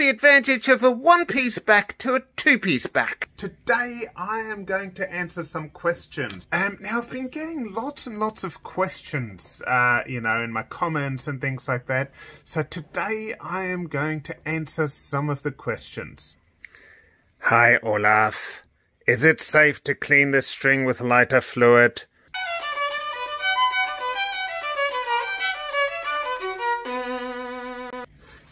the advantage of a one-piece back to a two-piece back? Today I am going to answer some questions. Um, now I've been getting lots and lots of questions, uh, you know, in my comments and things like that. So today I am going to answer some of the questions. Hi, Olaf. Is it safe to clean the string with lighter fluid?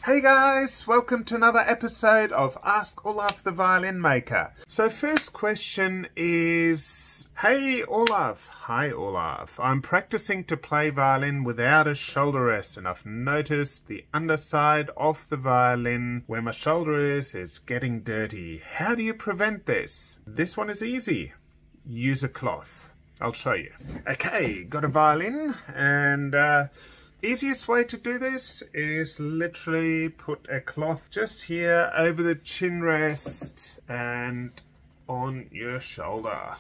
Hey guys, welcome to another episode of Ask Olaf the Violin Maker. So first question is, Hey Olaf, hi Olaf, I'm practicing to play violin without a shoulder rest and I've noticed the underside of the violin where my shoulder is, is getting dirty. How do you prevent this? This one is easy. Use a cloth. I'll show you. Okay, got a violin and uh, Easiest way to do this is literally put a cloth just here over the chin rest and on your shoulder.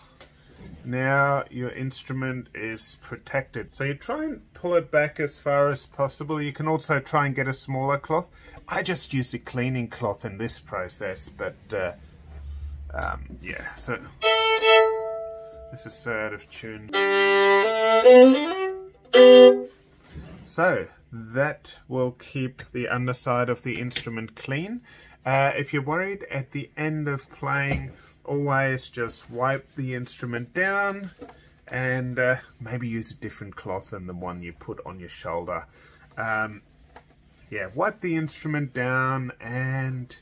Now your instrument is protected. So you try and pull it back as far as possible. You can also try and get a smaller cloth. I just used a cleaning cloth in this process, but uh, um, yeah, so this is so out of tune. So that will keep the underside of the instrument clean. Uh, if you're worried at the end of playing, always just wipe the instrument down and uh, maybe use a different cloth than the one you put on your shoulder. Um, yeah, wipe the instrument down and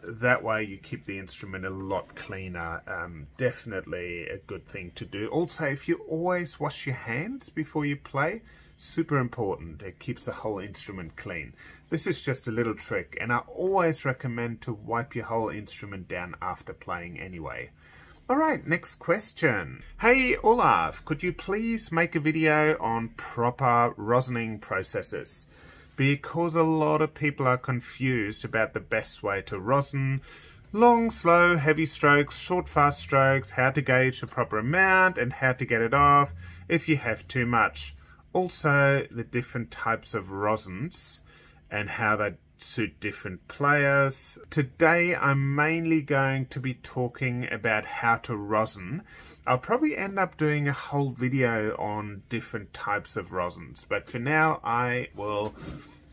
that way you keep the instrument a lot cleaner. Um, definitely a good thing to do. Also, if you always wash your hands before you play, super important. It keeps the whole instrument clean. This is just a little trick and I always recommend to wipe your whole instrument down after playing anyway. Alright, next question. Hey Olaf, could you please make a video on proper rosining processes? Because a lot of people are confused about the best way to rosin, long, slow, heavy strokes, short, fast strokes, how to gauge the proper amount and how to get it off if you have too much also the different types of rosins and how they suit different players. Today I'm mainly going to be talking about how to rosin. I'll probably end up doing a whole video on different types of rosins, but for now I will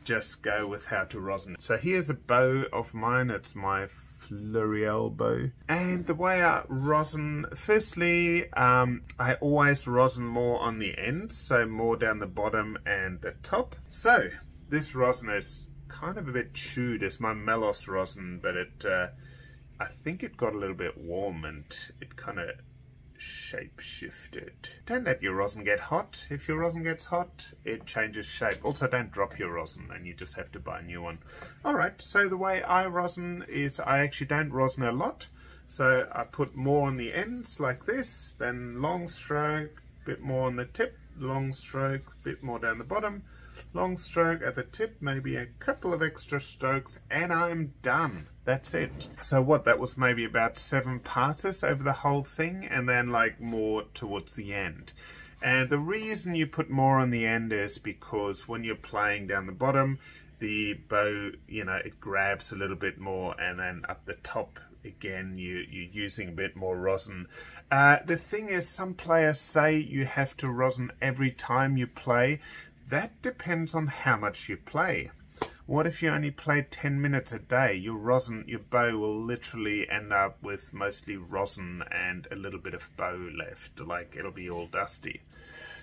just go with how to rosin. So here's a bow of mine, it's my Floreal bow. And the way I rosin, firstly, um, I always rosin more on the end, so more down the bottom and the top. So this rosin is kind of a bit chewed. It's my Melos rosin, but it, uh, I think it got a little bit warm and it kind of shape shifted. Don't let your rosin get hot. If your rosin gets hot, it changes shape. Also, don't drop your rosin and you just have to buy a new one. Alright, so the way I rosin is I actually don't rosin a lot. So I put more on the ends like this, then long stroke, bit more on the tip, long stroke, bit more down the bottom, long stroke at the tip, maybe a couple of extra strokes, and I'm done. That's it. So what, that was maybe about seven passes over the whole thing, and then like more towards the end. And the reason you put more on the end is because when you're playing down the bottom, the bow, you know, it grabs a little bit more, and then up the top, again, you, you're using a bit more rosin. Uh, the thing is, some players say you have to rosin every time you play. That depends on how much you play. What if you only play 10 minutes a day? Your rosin, your bow will literally end up with mostly rosin and a little bit of bow left. Like it'll be all dusty.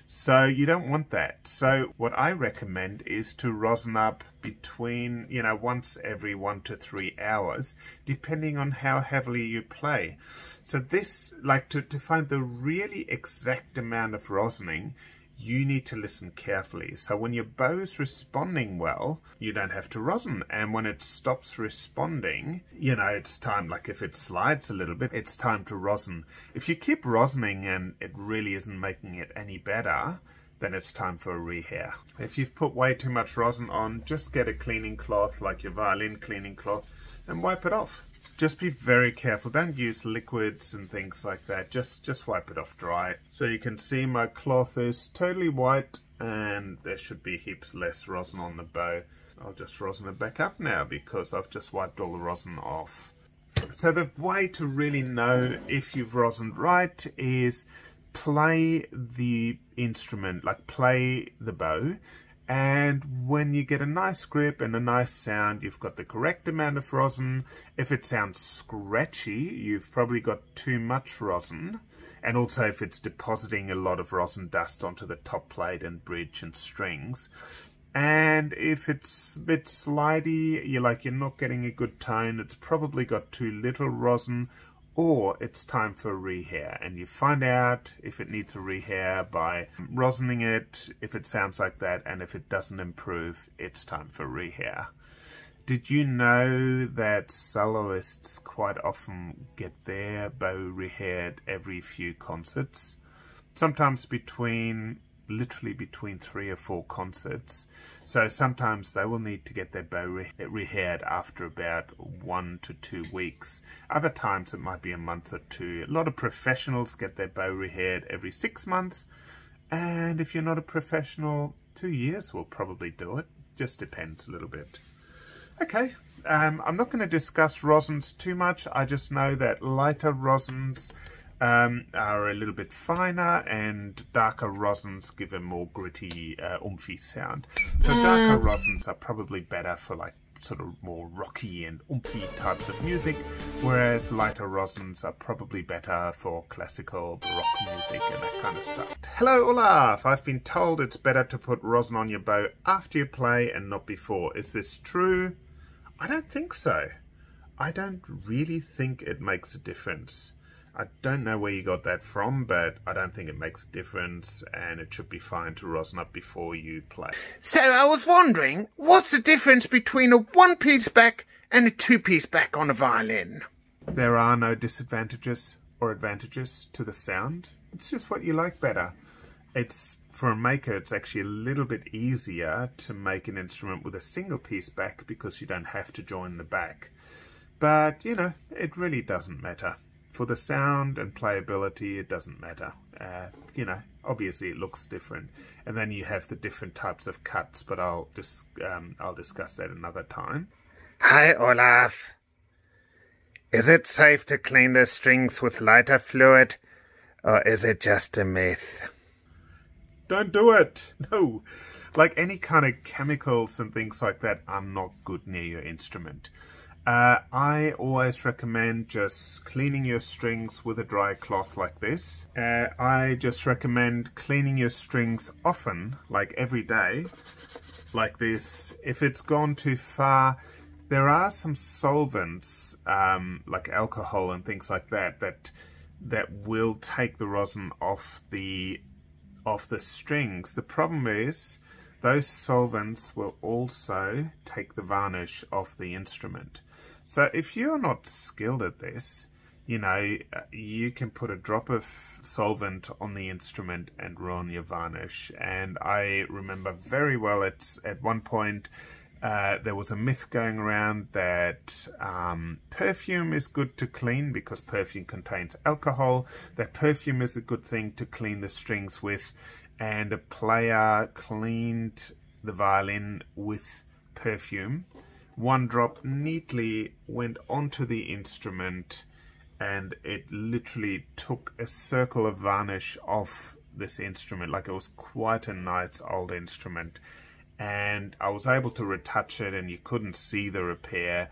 So you don't want that. So what I recommend is to rosin up between, you know, once every one to three hours, depending on how heavily you play. So this, like to, to find the really exact amount of rosining, you need to listen carefully. So when your bow's responding well, you don't have to rosin. And when it stops responding, you know, it's time, like if it slides a little bit, it's time to rosin. If you keep rosining and it really isn't making it any better, then it's time for a rehair. If you've put way too much rosin on, just get a cleaning cloth, like your violin cleaning cloth, and wipe it off just be very careful. Don't use liquids and things like that. Just, just wipe it off dry. So you can see my cloth is totally white and there should be heaps less rosin on the bow. I'll just rosin it back up now because I've just wiped all the rosin off. So the way to really know if you've rosined right is play the instrument, like play the bow, and when you get a nice grip and a nice sound, you've got the correct amount of rosin. If it sounds scratchy, you've probably got too much rosin. And also if it's depositing a lot of rosin dust onto the top plate and bridge and strings. And if it's a bit slidey, you're like you're not getting a good tone, it's probably got too little rosin or it's time for a rehair and you find out if it needs a rehair by rosining it if it sounds like that and if it doesn't improve it's time for rehair. Did you know that soloists quite often get their bow rehaired every few concerts? Sometimes between literally between three or four concerts. So sometimes they will need to get their bow re rehaired after about one to two weeks. Other times it might be a month or two. A lot of professionals get their bow rehaired every six months. And if you're not a professional, two years will probably do it. Just depends a little bit. Okay, um, I'm not going to discuss rosins too much. I just know that lighter rosins um, are a little bit finer and darker rosins give a more gritty, uh, oomphy sound. So mm. darker rosins are probably better for like sort of more rocky and oomphy types of music, whereas lighter rosins are probably better for classical baroque music and that kind of stuff. Hello Olaf! I've been told it's better to put rosin on your bow after you play and not before. Is this true? I don't think so. I don't really think it makes a difference. I don't know where you got that from, but I don't think it makes a difference, and it should be fine to rosin up before you play. So I was wondering, what's the difference between a one-piece back and a two-piece back on a violin? There are no disadvantages or advantages to the sound. It's just what you like better. It's for a maker, it's actually a little bit easier to make an instrument with a single piece back because you don't have to join the back. But, you know, it really doesn't matter for the sound and playability, it doesn't matter. Uh, you know, obviously it looks different, and then you have the different types of cuts. But I'll just um, I'll discuss that another time. Hi, Olaf. Is it safe to clean the strings with lighter fluid, or is it just a myth? Don't do it. No. Like any kind of chemicals and things like that are not good near your instrument. Uh, I always recommend just cleaning your strings with a dry cloth like this. Uh, I just recommend cleaning your strings often, like every day, like this. If it's gone too far, there are some solvents, um, like alcohol and things like that, that that will take the rosin off the off the strings. The problem is those solvents will also take the varnish off the instrument. So if you're not skilled at this, you know, you can put a drop of solvent on the instrument and ruin your varnish. And I remember very well at, at one point, uh, there was a myth going around that um, perfume is good to clean because perfume contains alcohol, that perfume is a good thing to clean the strings with, and a player cleaned the violin with perfume. One drop neatly went onto the instrument and it literally took a circle of varnish off this instrument like it was quite a nice old instrument and I was able to retouch it and you couldn't see the repair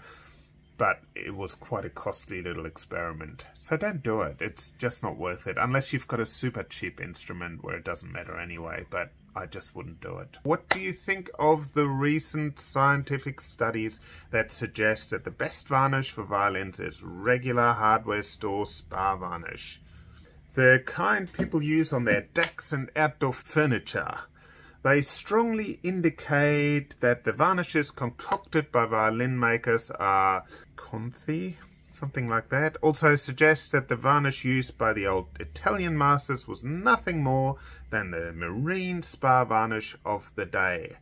but it was quite a costly little experiment. So don't do it. It's just not worth it. Unless you've got a super cheap instrument where it doesn't matter anyway, but I just wouldn't do it. What do you think of the recent scientific studies that suggest that the best varnish for violins is regular hardware store spar varnish? The kind people use on their decks and outdoor furniture. They strongly indicate that the varnishes concocted by violin makers are Confi, something like that. Also suggests that the varnish used by the old Italian masters was nothing more than the marine spar varnish of the day.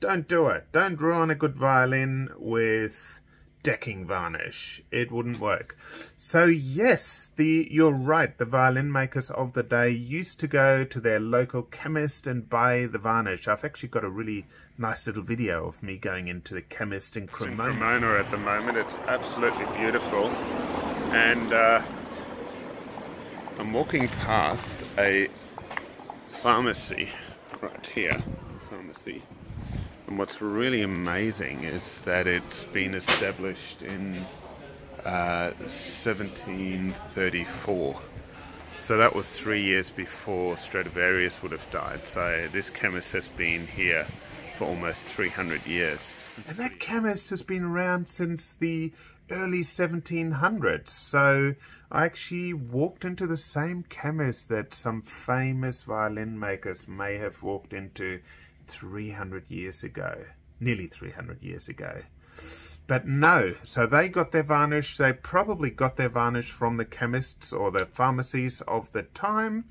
Don't do it. Don't ruin a good violin with decking varnish. It wouldn't work. So yes, the you're right. The violin makers of the day used to go to their local chemist and buy the varnish. I've actually got a really nice little video of me going into the chemist in Cremona. Cremona at the moment. It's absolutely beautiful. And uh, I'm walking past a pharmacy right here. Pharmacy. And what's really amazing is that it's been established in uh, 1734. So that was three years before Stradivarius would have died. So this chemist has been here for almost 300 years. And that chemist has been around since the early 1700s. So I actually walked into the same chemist that some famous violin makers may have walked into 300 years ago, nearly 300 years ago. But no, so they got their varnish, they probably got their varnish from the chemists or the pharmacies of the time,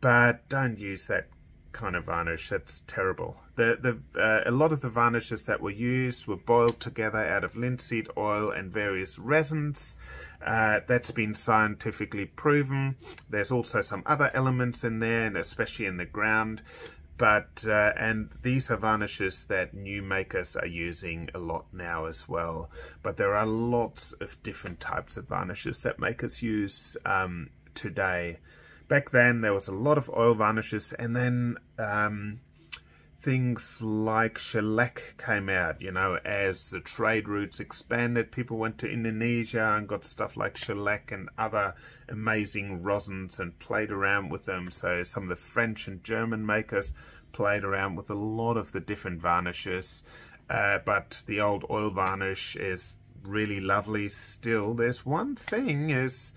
but don't use that kind of varnish, that's terrible. The, the, uh, a lot of the varnishes that were used were boiled together out of linseed oil and various resins. Uh, that's been scientifically proven. There's also some other elements in there, and especially in the ground but uh, and these are varnishes that new makers are using a lot now as well but there are lots of different types of varnishes that makers use um, today back then there was a lot of oil varnishes and then um, things like shellac came out you know as the trade routes expanded people went to Indonesia and got stuff like shellac and other amazing rosins and played around with them. So some of the French and German makers played around with a lot of the different varnishes. Uh, but the old oil varnish is really lovely still. There's one thing is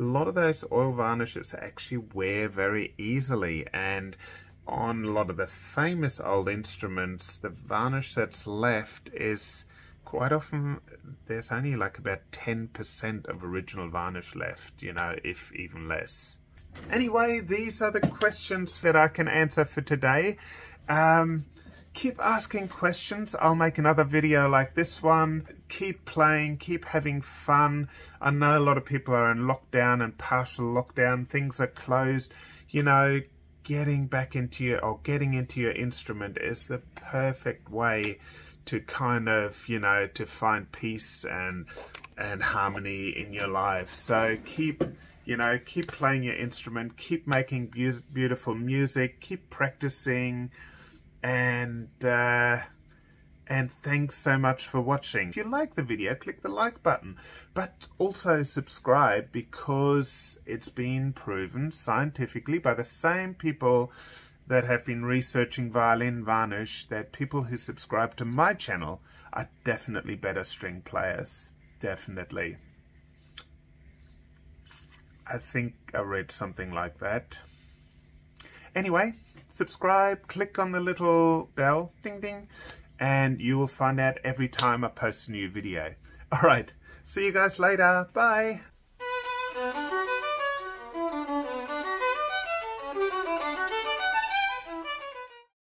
a lot of those oil varnishes actually wear very easily and on a lot of the famous old instruments, the varnish that's left is quite often there's only like about 10% of original varnish left, you know, if even less. Anyway, these are the questions that I can answer for today. Um, keep asking questions. I'll make another video like this one. Keep playing, keep having fun. I know a lot of people are in lockdown and partial lockdown. Things are closed. You know, getting back into your or getting into your instrument is the perfect way to kind of you know to find peace and and harmony in your life so keep you know keep playing your instrument keep making beautiful music keep practicing and uh and thanks so much for watching. If you like the video, click the like button, but also subscribe because it's been proven scientifically by the same people that have been researching violin varnish that people who subscribe to my channel are definitely better string players. Definitely. I think I read something like that. Anyway, subscribe, click on the little bell, ding ding, and you will find out every time I post a new video. Alright, see you guys later. Bye.